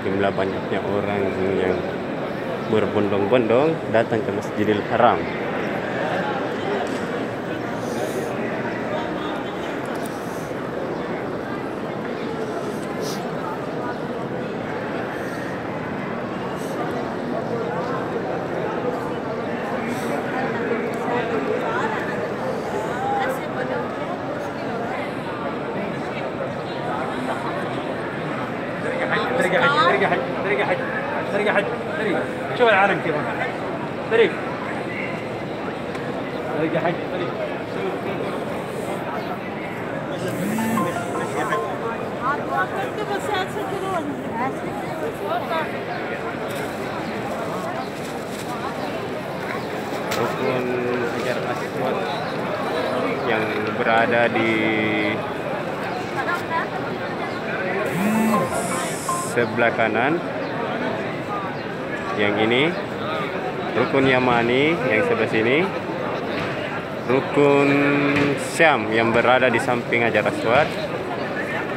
jumlah banyaknya orang yang berbondong-bondong datang ke Masjidil Haram. طريقة حج طريقة حج طريقة حج طريقة حج طريقة شوف العالم كيف طريق طريقة حج طريق Rukun Hajar Aswad yang berada di sebelah kanan. Yang ini. Rukun Yamani yang sebelah sini. Rukun Syam yang berada di samping Hajar Aswad.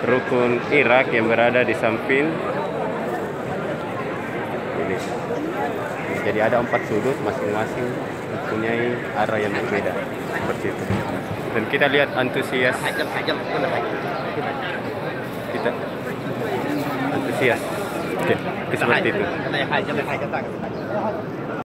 Rukun Irak yang berada di samping. Ini. Jadi ada empat sudut masing-masing mempunyai arah yang berbeda. Seperti itu. Dan kita lihat antusias. Kita Yes. Okay. It's worth it.